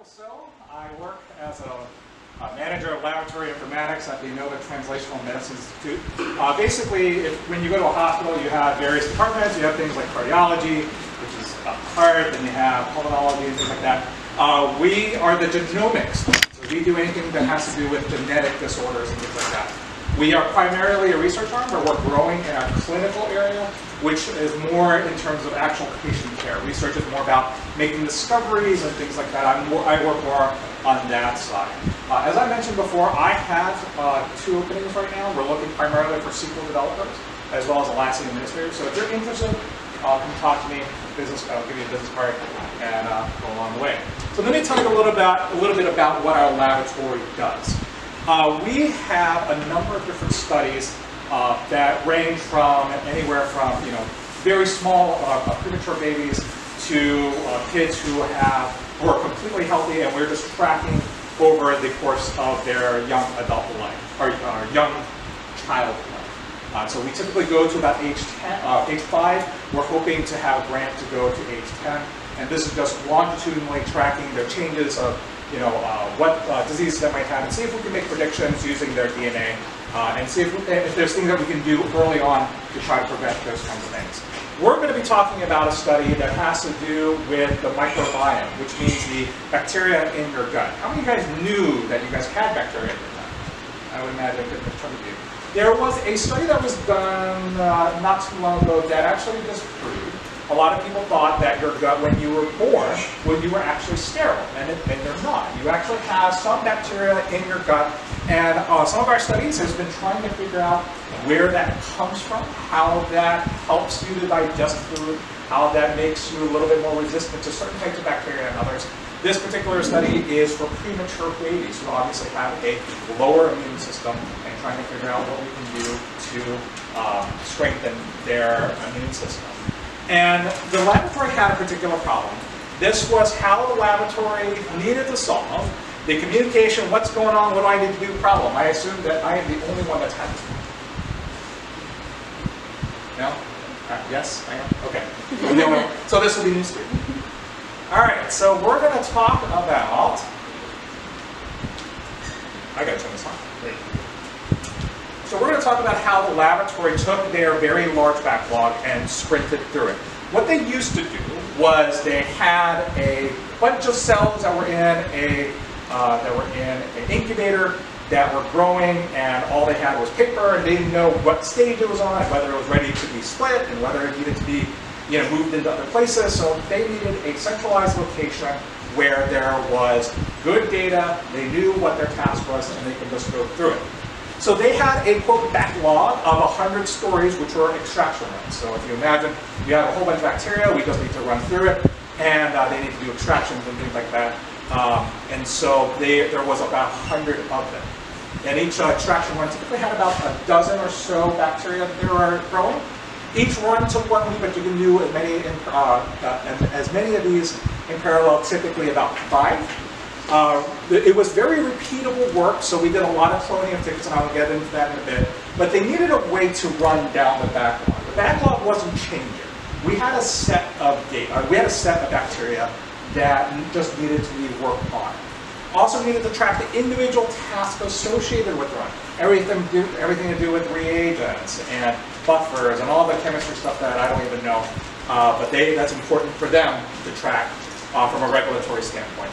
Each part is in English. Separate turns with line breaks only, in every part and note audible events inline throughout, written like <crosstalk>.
Michael Soh. I work as a, a manager of laboratory informatics at the Inova Translational Medicine Institute. Uh, basically, if, when you go to a hospital, you have various departments. You have things like cardiology, which is uh, heart, and you have pulmonology and things like that. Uh, we are the genomics. So we do anything that has to do with genetic disorders and things like that. We are primarily a research arm, but we're growing in our clinical area, which is more in terms of actual patient care. Research is more about making discoveries and things like that. I'm more, I work more on that side. Uh, as I mentioned before, I have uh, two openings right now. We're looking primarily for SQL developers as well as Atlassian administrators. So if you're interested, uh, come talk to me. Business, I'll give you a business card and uh, go along the way. So let me tell you a little about a little bit about what our laboratory does. Uh, we have a number of different studies uh, that range from anywhere from you know very small uh, uh premature babies to uh, kids who have who are completely healthy, and we're just tracking over the course of their young adult life or uh, young child life. so we typically go to about age 10, age 5. We're hoping to have grant to go to age 10. And this is just longitudinally tracking their changes of you know, uh, what uh, diseases they might have and see if we can make predictions using their DNA uh, and see if, if, there's things that we can do early on to try to prevent those kinds of things. We're going to be talking about a study that has to do with the microbiome, which means the bacteria in your gut. How many of you guys knew that you guys had bacteria in your gut? I would imagine a good of you. There was a study that was done uh, not too long ago that actually disproved a lot of people thought that your gut, when you were born, when you were actually sterile, and, it, and they're not. You actually have some bacteria in your gut, and uh, some of our studies has been trying to figure out where that comes from, how that helps you to digest food, how that makes you a little bit more resistant to certain types of bacteria and others. This particular study is for premature babies who obviously have a lower immune system and trying to figure out what we can do to um, strengthen their immune system. And the laboratory had a particular problem. This was how the laboratory needed to solve the communication, what's going on, what do I need to do problem. I assume that I am the only one that's had this. No? Uh, yes, I am? Okay. so this will be news to you. All right, so we're going to talk about, I got to turn this on. So we're going to talk about how the laboratory took their very large backlog and sprinted through it. What they used to do was they had a bunch of cells that were in a uh, that were in an incubator that were growing, and all they had was paper, and they didn't know what stage it was on, whether it was ready to be split, and whether it needed to be you know, moved into other places. So they needed a centralized location where there was good data, they knew what their task was, and they could just go through it. So they had a, quote, backlog of 100 stories, which were extraction runs. So if you imagine you have a whole bunch of bacteria, we just need to run through it, and uh, they need to do extractions and things like that. Um, and so they, there was about 100 of them. And each uh, extraction run typically had about a dozen or so bacteria that were growing. Each run took one week, but you can do as many, in, uh, uh as many of these in parallel, typically about five. Uh, it was very repeatable work, so we did a lot of cloning of tickets, and I'll get into that in a bit. But they needed a way to run down the backlog. The backlog wasn't changing. We had a set of data, uh, we had a set of bacteria that just needed to be worked on. Also needed to track the individual tasks associated with run. Everything, do, everything to do with reagents and buffers and all the chemistry stuff that I don't even know. Uh, but they, that's important for them to track uh, from a regulatory standpoint.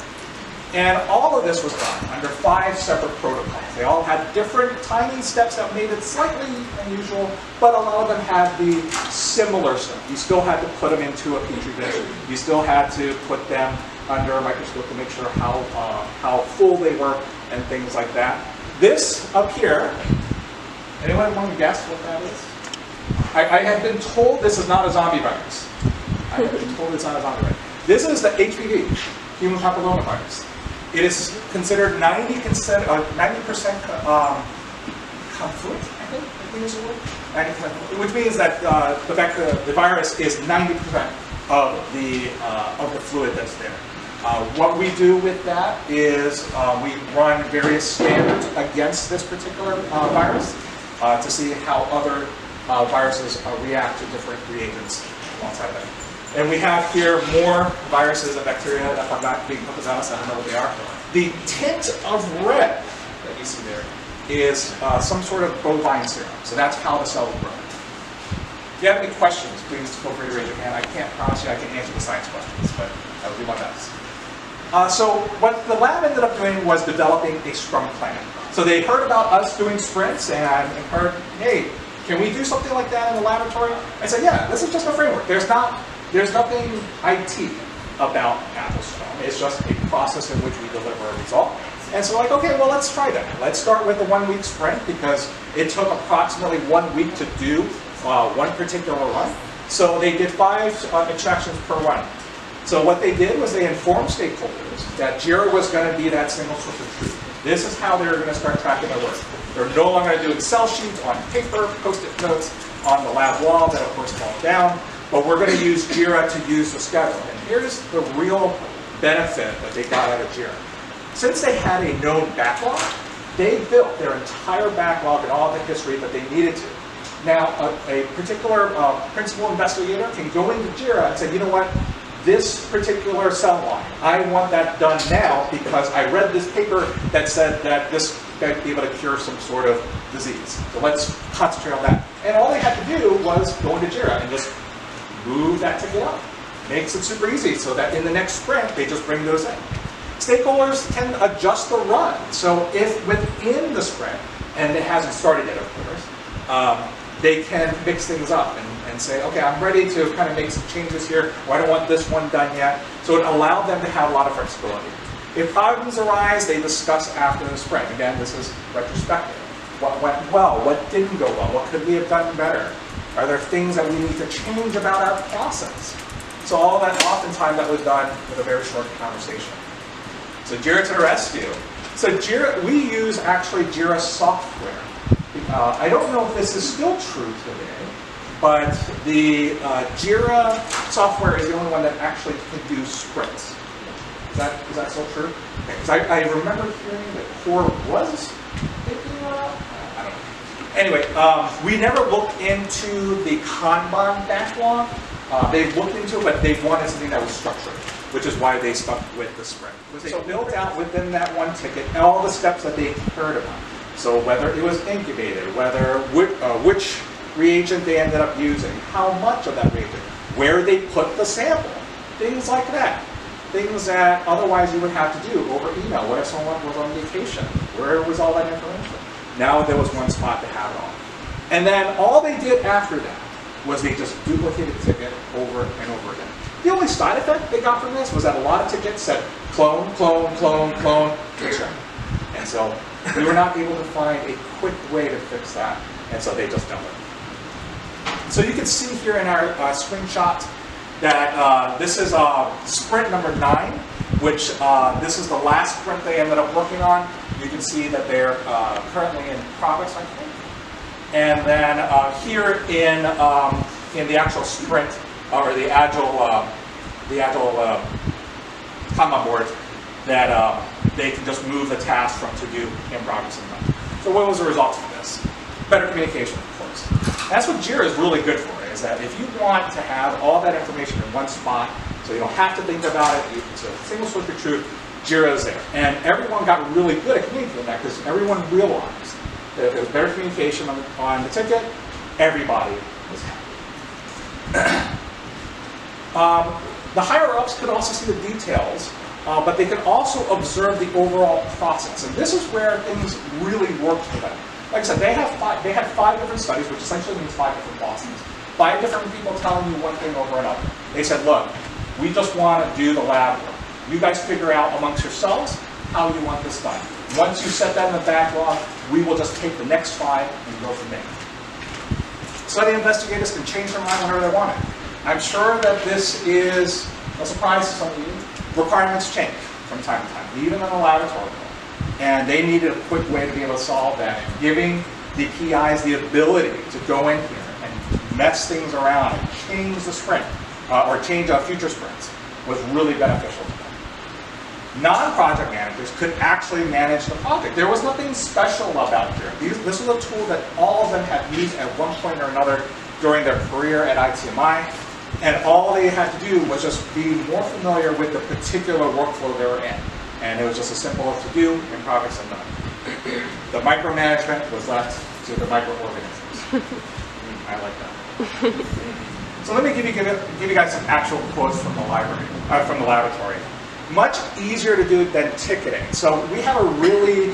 And all of this was done under five separate protocols. They all had different tiny steps that made it slightly unusual, but a lot of them had the similar stuff. You still had to put them into a petri dish. You still had to put them under a microscope to make sure how, uh, how full they were and things like that. This up here, anyone want to guess what that is? I, I have been told this is not a zombie virus. I have been told it's not a zombie virus. This is the HPV, human papillomavirus. It is considered 90 percent uh, 90% um, I think, I think is the word. 90%, which means that uh, the fact that the virus is 90% of the uh, of the fluid that's there. Uh, what we do with that is uh, we run various standards against this particular uh, virus to see how other viruses react to different reagents alongside that. And we have here more viruses and bacteria that are not being so I don't know what they are. The tint of red that you see there is uh, some sort of bovine serum. So that's how the cells grow. If you have any questions, please feel free to raise your hand. I can't promise you I can answer the science questions, but I will do my best. Uh, so what the lab ended up doing was developing a Scrum plan. So they heard about us doing sprints and, and heard, hey, can we do something like that in the laboratory? I said, yeah, this is just a framework. There's not, there's nothing IT about Agile Scrum. It's just a process in which we deliver a result. And so like, okay, well, let's try that. Let's start with a one-week sprint because it took approximately one week to do uh, one particular run. So they did five uh, extractions per run. So what they did was they informed stakeholders that JIRA was going to be that single source of truth. This is how they were going to start tracking their work. They're no longer going to do Excel sheets on paper, post-it notes on the lab wall that of course fall down, but we're going to use JIRA to use the schedule. And here's the real benefit that they got out of JIRA. Since they had a known backlog, they built their entire backlog and all the history that they needed to. Now, a, a particular uh, principal investigator can go into JIRA and say, you know what, this particular cell line, I want that done now because I read this paper that said that this might be able to cure some sort of disease. So let's concentrate on that. And all they had to do was go into JIRA and just move that ticket up. Makes it super easy so that in the next sprint, they just bring those in. Stakeholders can adjust the run. So if within the sprint, and it hasn't started yet, of course, um, they can mix things up and, and say, okay, I'm ready to kind of make some changes here, or I don't want this one done yet. So it allowed them to have a lot of flexibility. If problems arise, they discuss after the sprint. Again, this is retrospective. What went well? What didn't go well? What could we have done better? Are there things that we need to change about our process? So all that, oftentimes that was done with a very short conversation. So Jira to the rescue. So Jira, we use actually Jira software. Uh, I don't know if this is still true today, but the uh, Jira software is the only one that actually can do sprints. Is that, is that still true? Because I, I, remember hearing that Core was thinking about. Anyway, um, we never looked into the Kanban backlog. Uh, they've looked into it, but they've wanted something that was structured, which is why they stuck with the sprint. So built out within that one ticket all the steps that they heard about. So whether it was incubated, whether which, uh, which reagent they ended up using, how much of that reagent, where they put the sample, things like that. Things that otherwise you would have to do over email. What if someone was on vacation? Where was all that information? Now there was one spot to have it all. And then all they did after that was they just duplicated the ticket over and over again. The only side effect they got from this was that a lot of tickets said clone, clone, clone, clone, And so we were not able to find a quick way to fix that, and so they just dumped it. So you can see here in our uh, screenshot that uh, this is uh, sprint number nine, which uh, this is the last sprint they ended up working on. You can see that they're uh, currently in progress, I think. And then uh, here in um, in the actual sprint or the agile the agile Kanban board that they can just move the task from to do in progress and done. So what was the result of this? Better communication, of course. That's what JIRA is really good for, is that if you want to have all that information in one spot, so you don't have to think about it, it's a single source of truth, JIRA is there. And everyone got really good at communicating that because everyone realized that if there was better communication on, on the ticket, everybody was happy. <coughs> um, the higher-ups could also see the details uh, but they could also observe the overall process. And this is where things really worked for them. Like I said, they have five, they had five different studies, which essentially means five different bosses. Five different people telling you one thing over and over. They said, look, we just want to do the lab work. You guys figure out amongst yourselves how you want this done. Once you set that in the backlog, we will just take the next five and go from there. Study investigators can change their mind whenever they want it. I'm sure that this is a surprise to some of you requirements change from time to time, even in the laboratory. And they needed a quick way to be able to solve that. Giving the PIs the ability to go in here and mess things around and change the sprint uh, or change our future sprints was really beneficial to them. Non-project managers could actually manage the project. There was nothing special about Jira. These, this was a tool that all of them had used at one point or another during their career at ITMI. And all they had to do was just be more familiar with the particular workflow they were in. And it was just as simple as to do and projects and done. The micromanagement was left to the microorganisms. <laughs> Mm, I like that. <laughs> So let me give you, give, you- guys some actual quotes from the library, uh, from the laboratory. Much easier to do than ticketing. So we have a really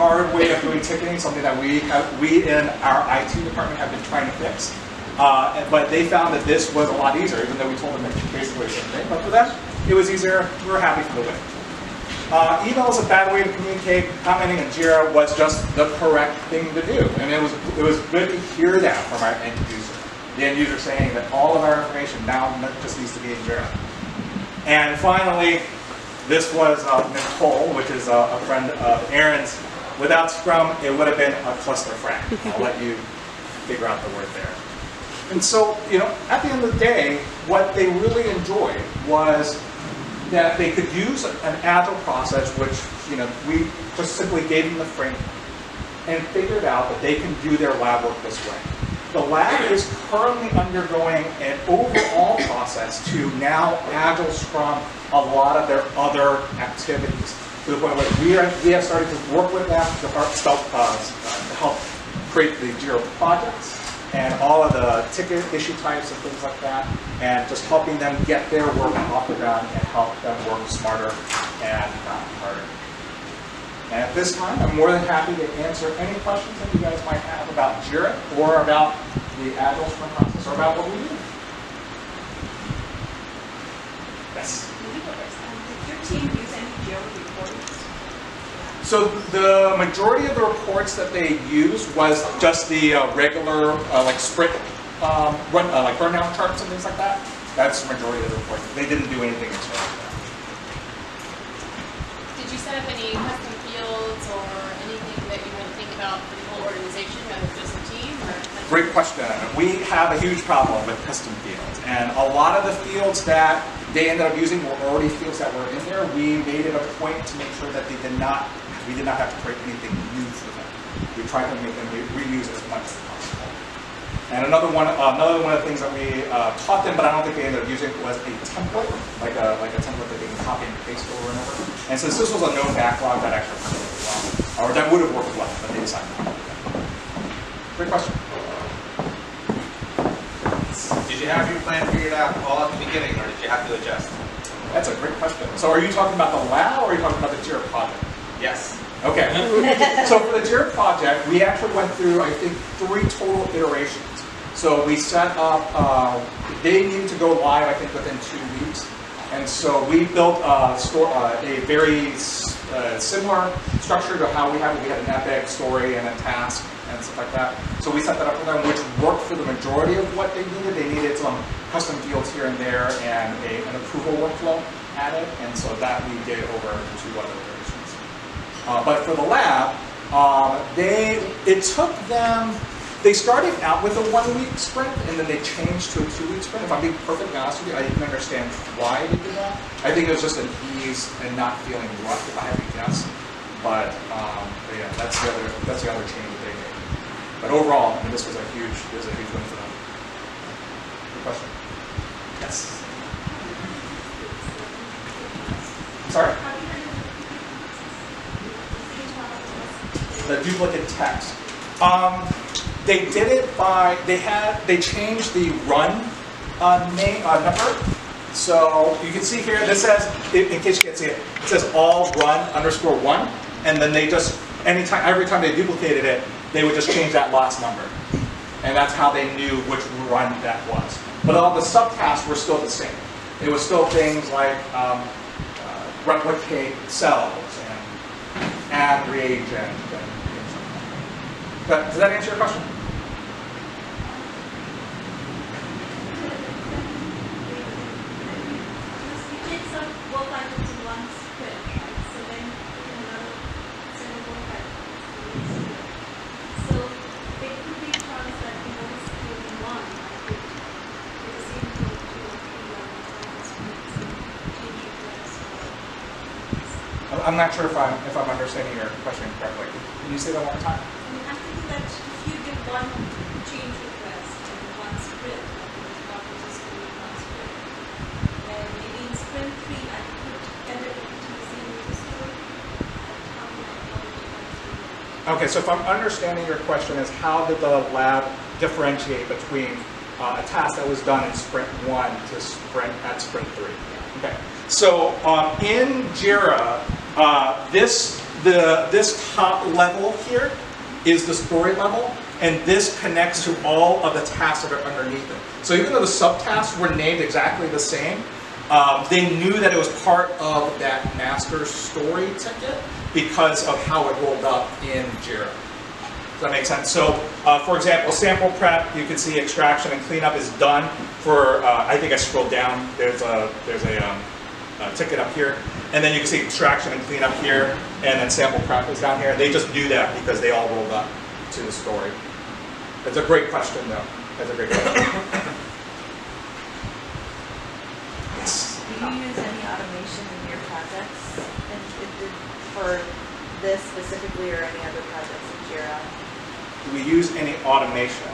hard way of doing ticketing, something that we have, we in our IT department have been trying to fix. Uh, but they found that this was a lot easier, even though we told them it's basically the same thing. But for them, it was easier. We were happy for the win. Uh, email is a bad way to communicate. Commenting in Jira was just the correct thing to do, and it was it was good to hear that from our end. The end user saying that all of our information now just needs to be in Jira. And finally, this was uh, Nicole, which is a, a friend of Aaron's. Without Scrum, it would have been a cluster frac. I'll let you figure out the word there. And so, you know, at the end of the day, what they really enjoyed was that they could use an agile process, which, you know, we just simply gave them the framework and figured out that they can do their lab work this way. The lab is currently undergoing an overall process to now Agile Scrum a lot of their other activities. To the point where we, are, we have started to work with them to help, uh, to help create the Jira projects and all of the ticket issue types and things like that, and just helping them get their work off the ground and help them work smarter and not harder. And at this time, I'm more than happy to answer any questions that you guys might have about Jira or about the Agile Sprint process or about what we do. Yes.
Did your team use any Jira reports?
So the majority of the reports that they used was just the uh, regular, uh, like sprint, um, run, uh, like burndown charts and things like that. That's the majority of the reports. They didn't do anything extra.
Did you set up any custom or anything that you to think about for the whole organization, than just a team?
Great question. We have a huge problem with custom fields, and a lot of the fields that they ended up using were already fields that were in there. We made it a point to make sure that they did not, we did not have to create anything new for them. We tried to make them reuse as much as possible. And another one, uh, another one of the things that we uh, taught them, but I don't think they ended up using, was a template, like a like a template that they can copy and paste over and over. And since this was a known backlog, that actually worked really well, or that would have worked well, but they decided not to do that. Great question.
Did you have your plan figured out all at the beginning, or did you have to adjust?
That's a great question. So are you talking about the lab or are you talking about the Jira project?
Yes.
Okay. <laughs> so for the Jira project, we actually went through, I think, three total iterations. So we set up, uh, they needed to go live, I think, within two weeks. And so we built a, store, uh, a very uh, similar structure to how we have it. We had an epic story and a task and stuff like that. So we set that up for them, which worked for the majority of what they needed. They needed some custom fields here and there and a, an approval workflow added. And so that we did over two other iterations. Uh, but for the lab, um, they it took them. They started out with a one-week sprint, and then they changed to a two-week sprint. If I'm being perfectly honest with you, I didn't understand why they did that. I think it was just an ease and not feeling rushed, if I had to guess. But, um, but yeah, that's the other that's the other change that they made. But overall, I mean, this was a huge this was a huge win for them. Good question. Yes. Sorry. the duplicate text. Um, they did it by they had they changed the run uh, name uh, number. So you can see here. This says, in case you can't see it, it says all run underscore one, and then they just anytime every time they duplicated it, they would just change that last number, and that's how they knew which run that was. But all the subtasks were still the same. It was still things like um, uh, replicate cells and add reagent and like that. But does that answer your question?
You did some work items in one sprint, right? So then another set of work items. So there could be a chance that you want to do in one, like with with the same code, two or three lines, sprints, and change requests or.
I'm- I'm not sure if I'm if I'm understanding your question correctly. Can you say that one more time?
I mean, I'm thinking that if you did one change request in one sprint, like with the properties to be, I could get it into the same user and how can I apologize to
Okay, so if I'm understanding your question is how did the lab differentiate between uh, a task that was done in sprint one to sprint at sprint three? Okay, so um, in Jira, uh, this the this top level here is the story level, and this connects to all of the tasks that are underneath it. So even though the subtasks were named exactly the same, um, they knew that it was part of that master story ticket because of how it rolled up in Jira. Does that make sense? So, uh, for example, sample prep, you can see extraction and cleanup is done for, uh, I think I scrolled down, there's a, there's a, um, a ticket up here, and then you can see extraction and cleanup here, and then sample prep is down here. They just do that because they all rolled up to the story. That's a great question, though. That's a great question. <coughs> Yes.
Do you use any automation in your projects? And if it- for this specifically or any other projects in Jira?
Do we use any automation?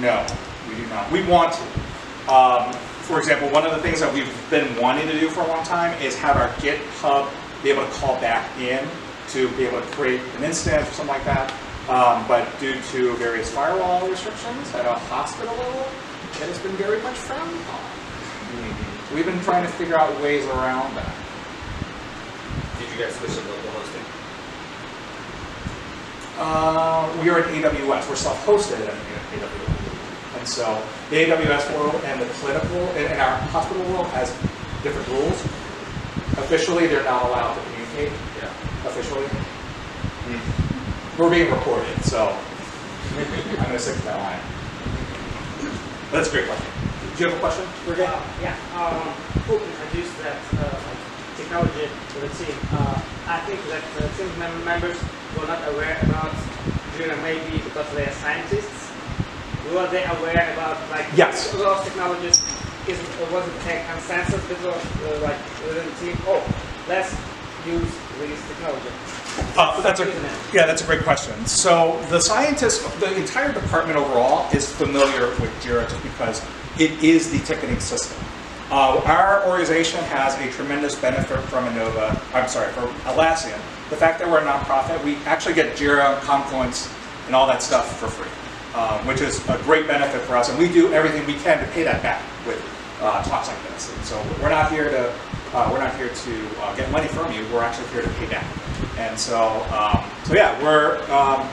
No, we do not. We want to. Um, for example, one of the things that we've been wanting to do for a long time is have our GitHub be able to call back in to be able to create an instance or something like that. Um, but due to various firewall restrictions at a hospital level, it has been very much frowned upon. So we've been trying to figure out ways around that.
Did you guys switch to local hosting?
Uh, we are at AWS. We're self-hosted at AWS. And so the AWS world and the clinical and, and our hospital world has different rules. Officially, they're not allowed to communicate.
Yeah.
Officially, we're being recorded, so I'm going to stick to that line. That's a great question. Do you have a question, Sergey?
Uh, Yeah, um, who introduced that uh, technology to the team? Uh, I think that uh, team mem- members were not aware about Jira maybe because they are scientists. Were they aware about like
Yes.
those technologies? Isn't, was it a consensus between uh, like within the team? Oh, let's use these technologies.
Uh, that's a, yeah, that's a great question. So the scientists, the entire department overall is familiar with Jira just because it is the ticketing system. Uh, our organization has a tremendous benefit from Inova, I'm sorry, from Atlassian. The fact that we're a nonprofit, we actually get Jira, Confluence, and all that stuff for free, uh, which is a great benefit for us. And we do everything we can to pay that back with uh, talks like this. And so we're not here to uh, we're not here to uh, get money from you. We're actually here to pay back. And so um, so yeah, we're um,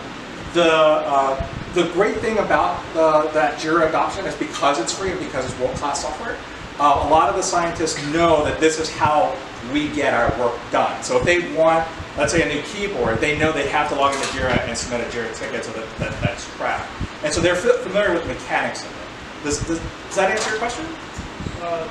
the uh, the great thing about the, that Jira adoption is because it's free and because it's world class software. Uh, a lot of the scientists know that this is how we get our work done. So if they want, let's say, a new keyboard, they know they have to log into Jira and submit a Jira ticket so that, that that's tracked. And so they're familiar with the mechanics of it. Does, does, does that answer your question?
Um,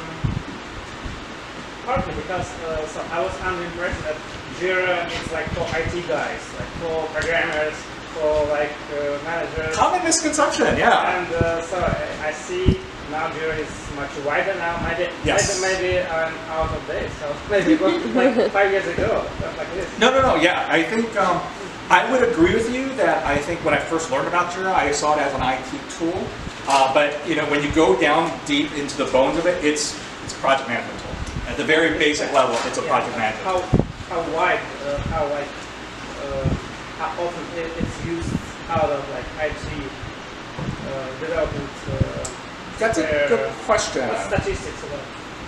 partly because uh, so I was under the impression that Jira is like for IT guys, like for programmers, for like uh, managers.
Common misconception, yeah.
And uh, so I, I see now Jira is much wider now. Maybe
Yes.
maybe, maybe I'm out of date. So <laughs> maybe it was like five years ago, stuff like this.
No, no, no. Yeah, I think um, I would agree with you that I think when I first learned about Jira, I saw it as an IT tool. Uh, but you know, when you go down deep into the bones of it, it's it's a project management tool. At the very basic level, it's a
Yeah,
project management.
How how wide, uh, how like uh, how often it's used out of like IT uh, development. Uh,
That's a good question.
statistics about.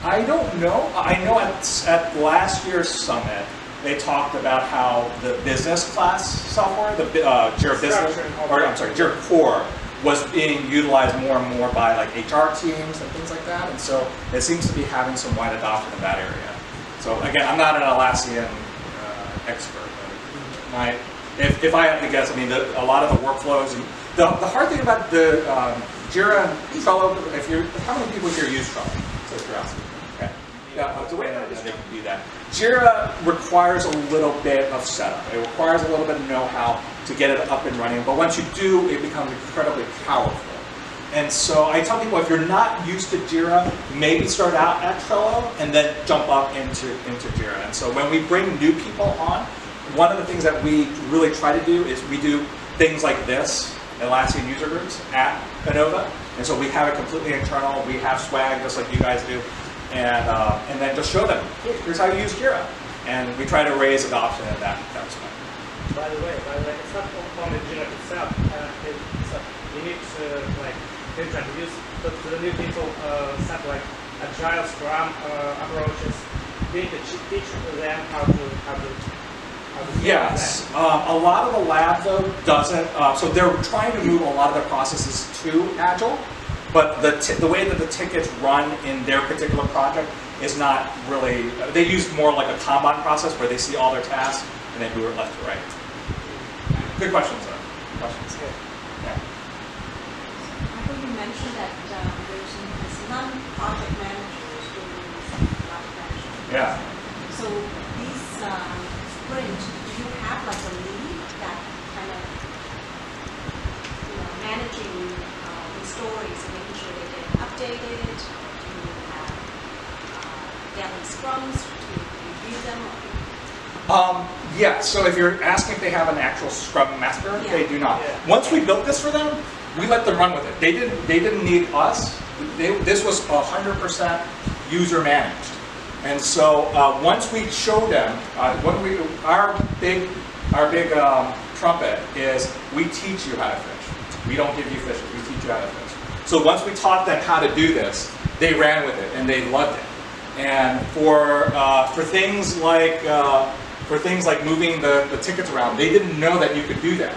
I don't know. I know at, at last year's summit, they talked about how the business class software, the uh, Jira Business, or I'm sorry, Jira Core, was being utilized more and more by like HR teams and things like that. And so it seems to be having some wide adoption in that area. So again, I'm not an Atlassian uh, expert. But my, if, if I had to guess, I mean, the, a lot of the workflows, and the, the hard thing about the um, Jira and Trello, if you're, how many people here use Trello? So curiosity. Okay. Yeah, the way that they can do that. Jira requires a little bit of setup. It requires a little bit of know-how to get it up and running. But once you do, it becomes incredibly powerful. And so I tell people if you're not used to Jira, maybe start out at Trello and then jump up into, into Jira. And so when we bring new people on, one of the things that we really try to do is we do things like this, Atlassian user groups at Inova. And so we have it completely internal. We have swag just like you guys do. And uh, and then just show them "Here- here's how you use Jira, and we try to raise adoption in that, that respect.
By the way, by the way, it's not only Jira itself. Uh, it's, uh, you need to like introduce to, to the new people uh, stuff like agile Scrum uh, approaches. You need to teach them how to how to how to
Yes, um, a lot of the lab though doesn't, uh, so they're trying to move a lot of their processes to Agile, but the, ti- the way that the tickets run in their particular project is not really, they use more like a Kanban process where they see all their tasks and they move it left to right. Good questions, though. Questions? Yeah.
Michael, you mentioned that um, there's there's non-project managers doing project management.
Yeah.
So these um, sprints, do you have like a lead that kind of, you know, managing the stories and making sure they get updated? Do you have uh, daily scrums to review them? Or
Um, yeah, so if you're asking if they have an actual Scrum Master, they do not.
Yeah.
Once we built this for them, we let them run with it. They didn't, they didn't need us. They, this was 100% user managed. And so uh, once we show them, uh, what we, our big, our big um, trumpet is we teach you how to fish. We don't give you fishes, we teach you how to fish. So once we taught them how to do this, they ran with it and they loved it. And for uh, for things like uh, for things like moving the, the tickets around, they didn't know that you could do that.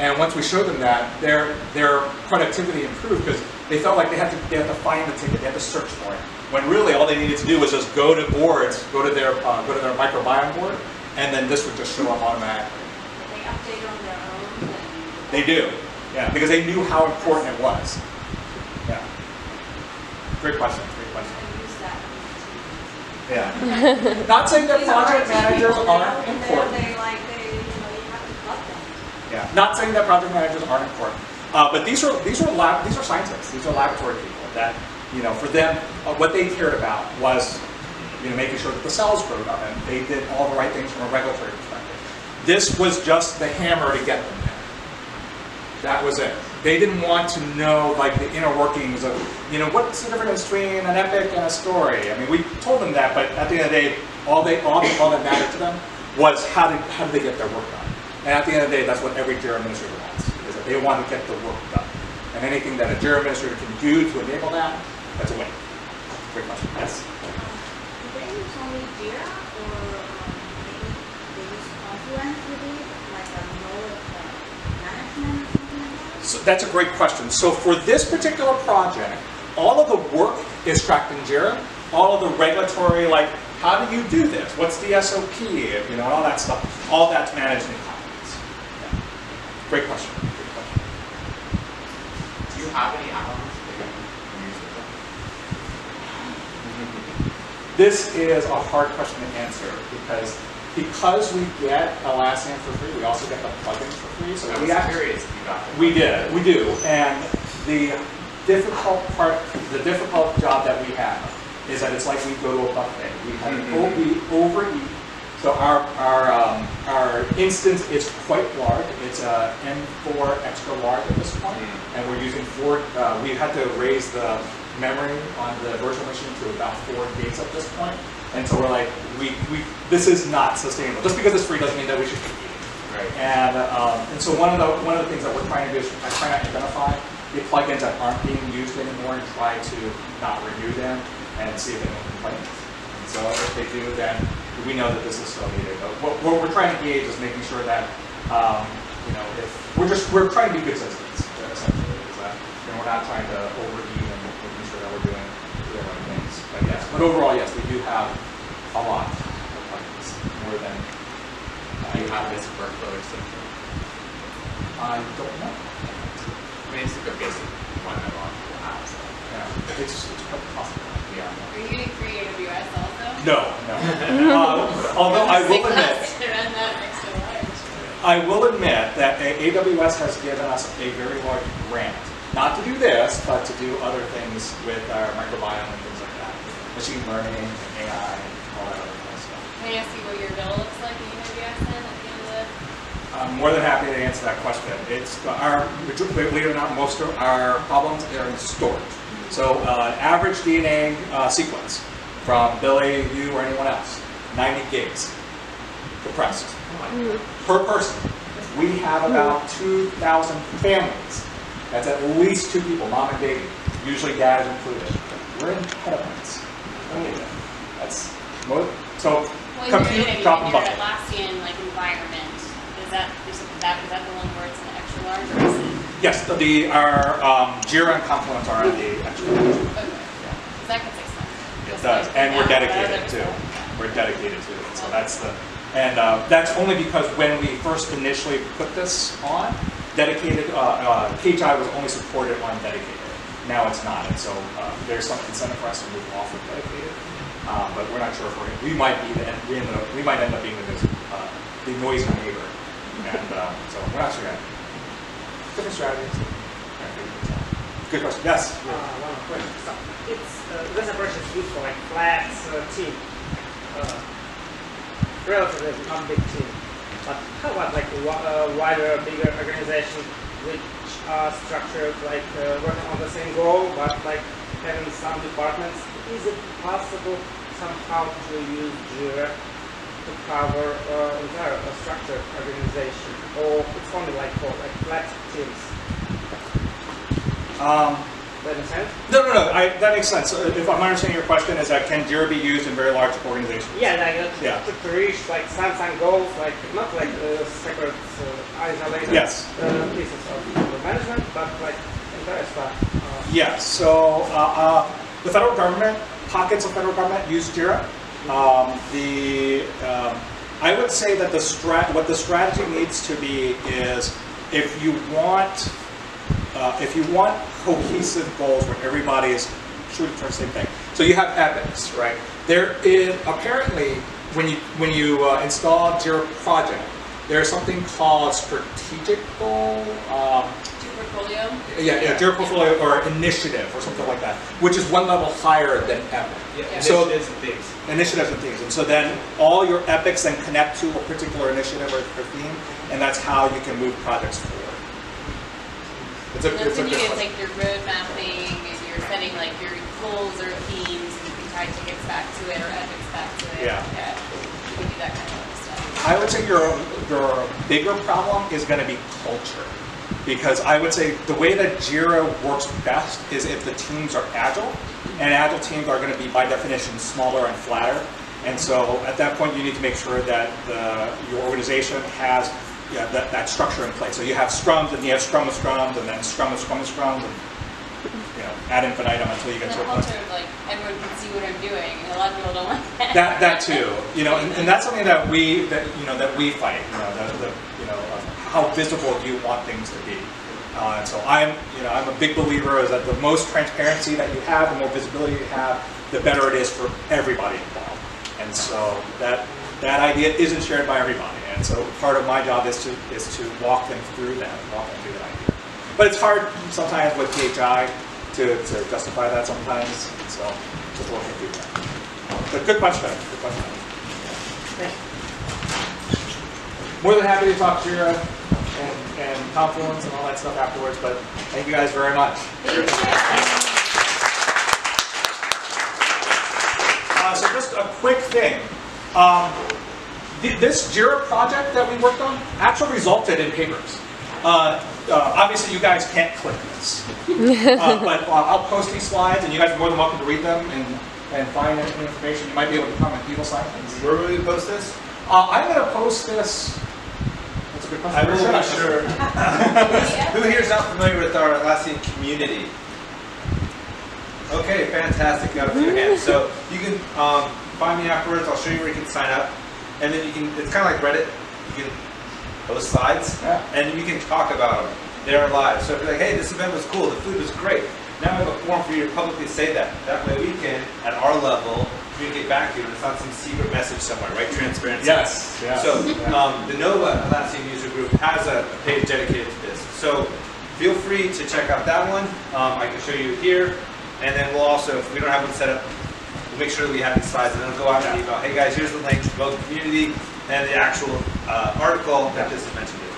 And once we showed them that, their their productivity improved because they felt like they had to they had to find the ticket, they had to search for it. When really all they needed to do was just go to boards, go to their uh, go to their microbiome board, and then this would just show up automatically.
they update on their own?
They do, yeah, because they knew how important it was. Yeah. Great question. Great question.
I use that on my team.
Yeah. <laughs> Not saying that project managers aren't important.
They like, they, you know, you have to love them.
Yeah. Not saying that project managers aren't important. Uh, but these are these are lab these are scientists. These are laboratory people that you know for them uh, what they cared about was you know making sure that the cells grew up and they did all the right things from a regulatory perspective. This was just the hammer to get them there. That was it. They didn't want to know like the inner workings of, you know, what's the difference between an epic and a story. I mean, we told them that, but at the end of the day, all they all, all that mattered to them was how did how did they get their work done. And at the end of the day, that's what every Jira administrator wants, is that they want to get the work done. And anything that a Jira administrator can do to enable that, that's a win. Great question. Yes.
They use only Jira or um, they use Confluence it, like a node uh, management or something like that?
So that's a great question. So for this particular project, all of the work is tracked in Jira. All of the regulatory, like how do you do this? What's the SOP? You know, all that stuff. All that's managed in Confluence. Yeah. Great question. Great question.
Do you have any add-ons that you use with them?
This is a hard question to answer because because we get Atlassian for free, we also get the plugins for free. So we actually
curious if you got.
We did, we do, and the difficult part, the difficult job that we have is that it's like we go to a buffet. We have
Mhm.
we overeat. So our our um, our instance is quite large. It's a M4 extra large at this point,
Mm.
and we're using four. Uh, we had to raise the memory on the virtual machine to about four gigs at this point, and so we're like, we we this is not sustainable. Just because it's free doesn't mean that we should keep eating.
Right.
And, um, and so one of the one of the things that we're trying to do is I try to identify the plugins that aren't being used anymore and try to not renew them and see if anyone complains. And so if they do, then we know that this is still needed. But what, what we're trying to gauge is making sure that um, you know if we're just we're trying to be good citizens essentially. Is that know, we're not trying to overeat and making sure that we're doing the right things. But overall yes, we do have a lot of plugins more than
Do you have this workflow or something?
I don't know.
I mean, it's like a basic one that a lot of people have, so.
Yeah, it's, it's quite possible.
Yeah.
Are you getting free AWS also?
No, no. <laughs> Um, although I will admit,
Run that next to large.
I will admit that AWS has given us a very large grant, not to do this, but to do other things with our microbiome and things like that, machine learning, and AI, and all that other kind of stuff.
Can I ask you what your bill looks like in AWS then at the end of the?
I'm more than happy to answer that question. It's our, believe it or not, most of our problems are in storage. So uh, average DNA uh, sequence from Billy, you, or anyone else. 90 gigs compressed per person. We have about 2,000 families. That's at least two people, mom and baby, usually dad is included. We're in petabytes. Okay, That's, mo- so
you're
compute,
doing
drop and bucket.
Atlassian like environment, is that, is that, is that the one where it's an extra large or is it?
Yes, the- the, our um, Jira and Confluence are at the extra. large.
Okay. Because that gets expensive.
It does, and we're dedicated
other
We're dedicated to it, so that's the, and uh, that's only because when we first initially put this on, dedicated, uh, uh, KHI was only supported on dedicated. Now it's not, and so uh, there's some incentive for us to move off of dedicated. Uh, But we're not sure if we're, gonna- we might be, the we ended up, we might end up being the, uh, the noisy neighbor. And uh, so we're not sure yet. Different strategies. Good question, yes?
Uh, one question. So it's uh, this approach is used for like flat uh, team, uh, relatively not big team. But how about like a uh, wider, bigger organization which are structured like uh, working on the same goal, but like having some departments? Is it possible somehow to use Jira to cover uh, entire uh, structured organization, or it's only like for like flat teams?
Um,
that make sense?
No, no, no, I, that makes sense. So If I'm understanding your question, is that can Jira be used in very large organizations?
Yeah, like uh,
Yeah.
to, to reach like some some goals, like not like uh, separate, uh, isolated
Yes.
uh, pieces of the management, but like entire stuff. Uh,
Yes, so uh, uh, the federal government, pockets of federal government use Jira. Um, the, um, I would say that the strat, what the strategy needs to be is if you want, if you want cohesive goals where everybody is shooting for the same thing. So you have epics, right? There is apparently when you when you uh, install Jira Project, there's something called strategic goal. Um,
portfolio?
yeah, yeah, Jira portfolio or initiative or something like that, which is one level higher than Epic.
Yeah.
So
Initiatives and things.
initiatives and things, and so then all your epics then connect to a particular initiative or, or theme, and that's how you can move projects forward. It's a,
And
it's
that's
a
when you get like your road mapping and you're setting like your goals or themes and you can tie tickets back to it or epics back to it.
Yeah.
You can do that kind of stuff.
I would say your your bigger problem is going to be culture, because I would say the way that Jira works best is if the teams are agile, and agile teams are going to be by definition smaller and flatter. And so at that point, you need to make sure that the, your organization has yeah, that, that structure in place. So you have scrums, and you have scrum of scrums, and then scrum of scrum of scrums, and you know, ad infinitum until you get to a point.
culture of like everyone can see what I'm doing and a lot of people don't want that.
That, that too, you know, and, and that's something that we, that, you know, that we fight, you know, the, the, you know, how visible do you want things to be. Uh, and so I'm, you know, I'm a big believer is that the most transparency that you have, the more visibility you have, the better it is for everybody involved. And so that, that idea isn't shared by everybody. And so part of my job is to, is to walk them through that, walk them through that idea. But it's hard sometimes with PHI to, to justify that sometimes, so just working through that. But good question, good question. More than happy to talk to and, and Confluence and all that stuff afterwards, but thank you guys very much. Uh, so just a quick thing. Um, th- this Jira project that we worked on actually resulted in papers. Uh, uh, obviously, you guys can't click this, <laughs> uh, but uh, I'll post these slides, and you guys are more than welcome to read them and, and find any information. You might be able to comment people science.
Where will we post this?
Uh, I'm going to post this. That's a good question.
I will
Where
be sure. <laughs> Who here is not familiar with our Atlassian community? Okay, fantastic. Got a few hands. So you can um, find me afterwards. I'll show you where you can sign up, and then you can. It's kind of like Reddit. You can post slides,
Yeah.
and you can talk about them. They're live. So if you're like, hey, this event was cool. The food was great. Now I have a forum for you to publicly say that. That way we can, at our level, communicate back to you, and it's not some secret message somewhere, right? Transparency.
Yes. yes.
So um, the Nova Atlassian user group has a, page dedicated to this. So feel free to check out that one. Um, I can show you here. And then we'll also, if we don't have one set up, we'll make sure that we have these slides and then we'll go out and email, hey guys, here's the link to both the community and the actual uh, article that this is mentioned in.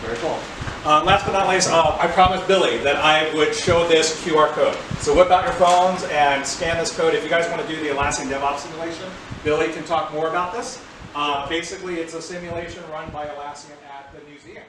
Very cool. Uh, last but not least, uh, I promised Billy that I would show this QR code. So whip out your phones and scan this code. If you guys want to do the Atlassian DevOps simulation, Billy can talk more about this. Uh, basically, it's a simulation run by Atlassian at the museum.